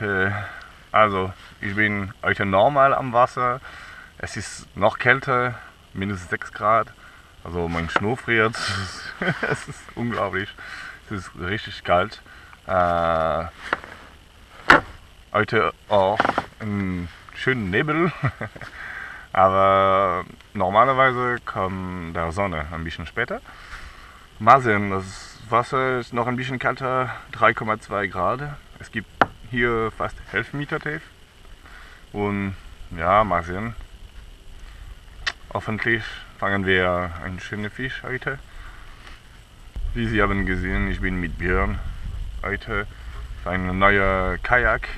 Moin Leute, also ich bin heute normal am Wasser. Es ist noch kälter, minus 6 Grad, also mein Schnur friert. es ist unglaublich, es ist richtig kalt. Äh, heute auch einen schönen Nebel, aber normalerweise kommt der Sonne ein bisschen später. Mal sehen, das Wasser ist noch ein bisschen kälter, 3,2 Grad. Es gibt hier fast 11 Meter tief. Und ja, mal sehen. Hoffentlich fangen wir einen schönen Fisch heute. Wie Sie haben gesehen, ich bin mit Björn heute für ein neuer Kajak,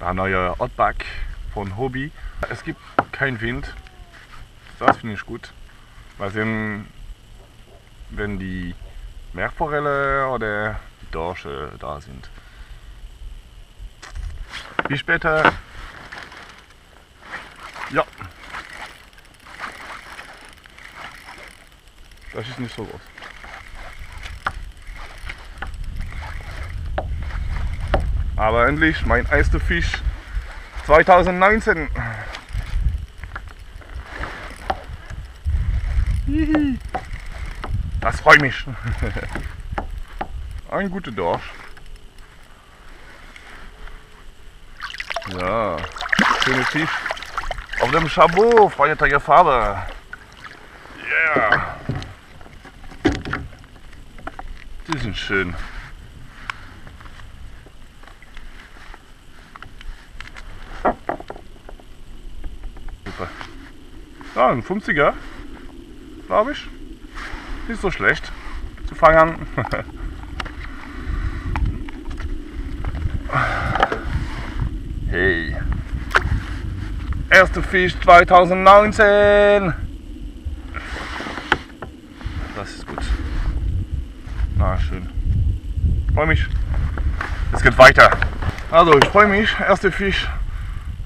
ein neuer Outback von Hobby. Es gibt keinen Wind, das finde ich gut. Mal sehen, wenn die Meerforelle oder die Dorsche da sind. Bis später. Ja. Das ist nicht so groß. Aber endlich mein erster Fisch 2019. Hihi. Das freut mich. Ein guter Dorsch. Ja, schöner Fisch. Auf dem Chabot, feiertage Farbe. Yeah. Die sind schön. Super. Ja, ein 50er, glaube ich. Nicht so schlecht zu fangen. hey. Erster Fisch 2019. Das ist gut. Na schön. Freue mich. Es geht weiter. Also ich freue mich. Erster Fisch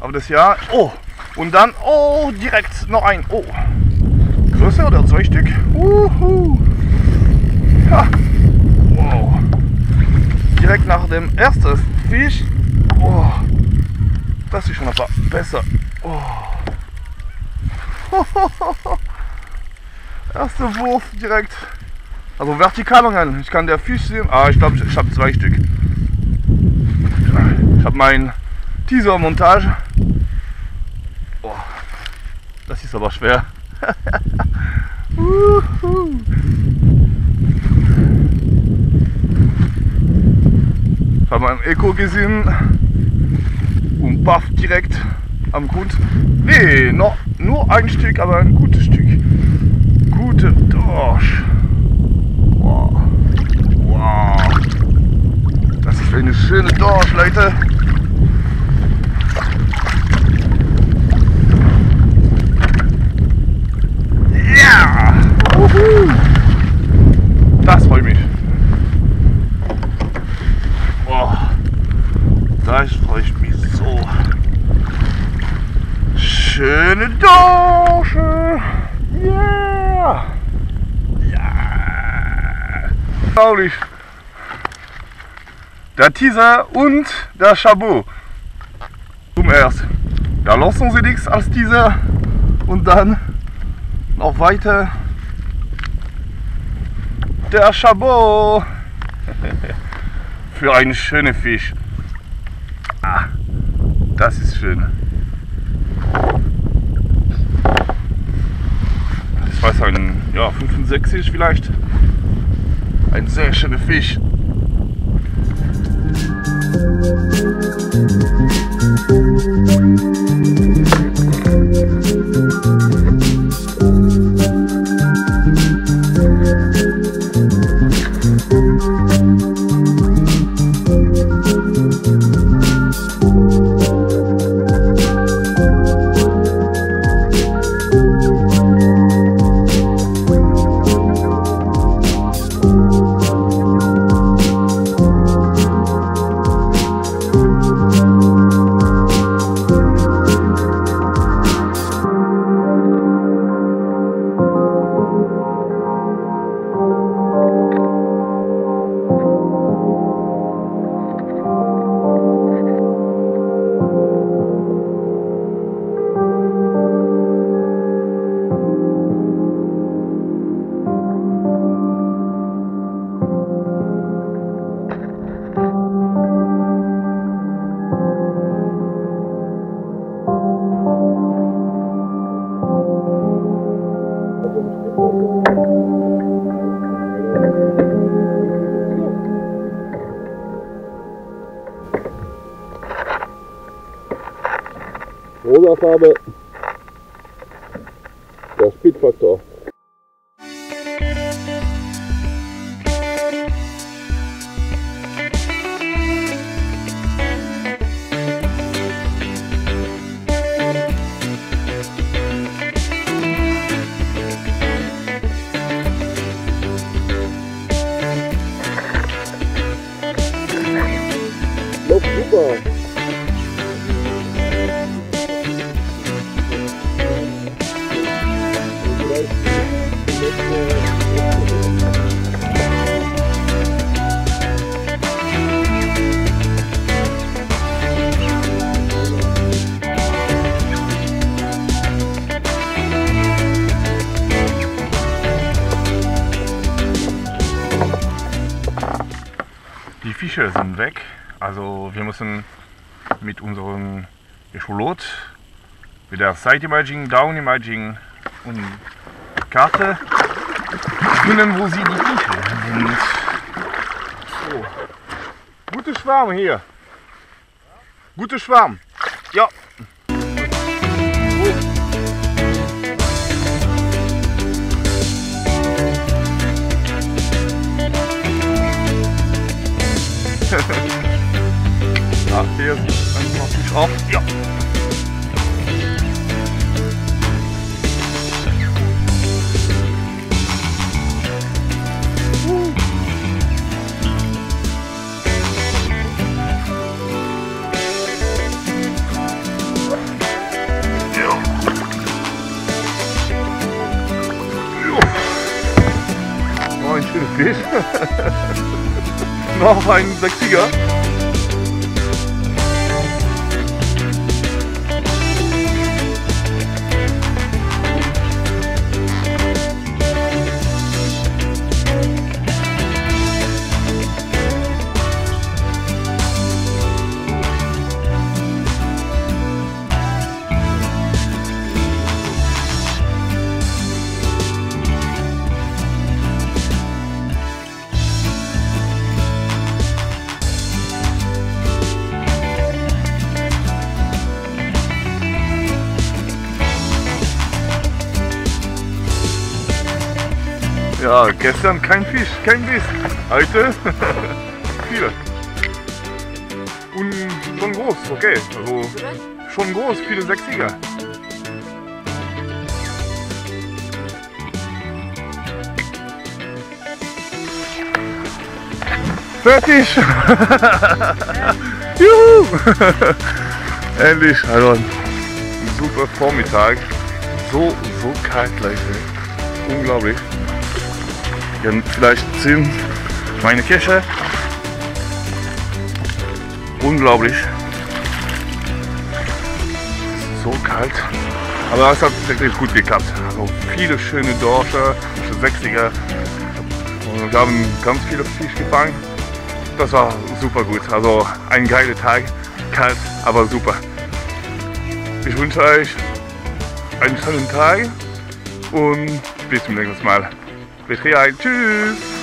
auf das Jahr. Oh, und dann, oh, direkt noch ein. Oh, größer oder zwei Stück. Uhu. Ja. Wow. Direkt nach dem ersten Fisch. Oh. Das ist schon aber besser. Oh. Erster Wurf direkt. Also vertikal rein. Ich kann der Fisch sehen. Ah, ich glaube, ich habe zwei Stück. Ich habe mein Teaser-Montage. Oh. Das ist aber schwer. Ich habe ein Echo gesehen baff direkt am Grund. Nee, noch nur ein Stück, aber ein gutes Stück. Gute Dorsch. Wow. wow. Das ist eine schöne Dorsch, Leute. Ja! Uhu. Das freut Ja. Ja. Unglaublich. Der Teaser und der Chabot. Zum erst. Da lassen sie nichts als Teaser und dann noch weiter der Chabot. Für einen schönen Fisch. Ah, das ist schön. Das war so ein ja, 65 vielleicht. Ein sehr schöner Fisch. Rosa Farbe. Der Speedfaktor. Die Fische sind weg. Also wir müssen mit unserem Echolot wieder Side Imaging, Down Imaging und Karte finden, wo sie die Fische sind. So. Gute Schwarm hier. Gute Schwarm. Ja. Ja, hier ist ein Fisch auf. Ja. Noch ein Sechsiger. Ja, gestern kein Fisch, kein Biss. Heute viele. Und schon groß, okay. Also schon groß, viele Sechsiger. Fertig! Juhu! Endlich, also ein super Vormittag. So, so kalt, Leute. unglaublich. Hier vielleicht sehen meine Kirche. Unglaublich. So kalt. Aber es hat wirklich gut geklappt. Also viele schöne Dorsche, 60er. Und wir haben ganz viele Fisch gefangen. Das war super gut. Also ein geiler Tag. Kalt, aber super. Ich wünsche euch einen schönen Tag und bis zum nächsten Mal. Bis hier, tschüss!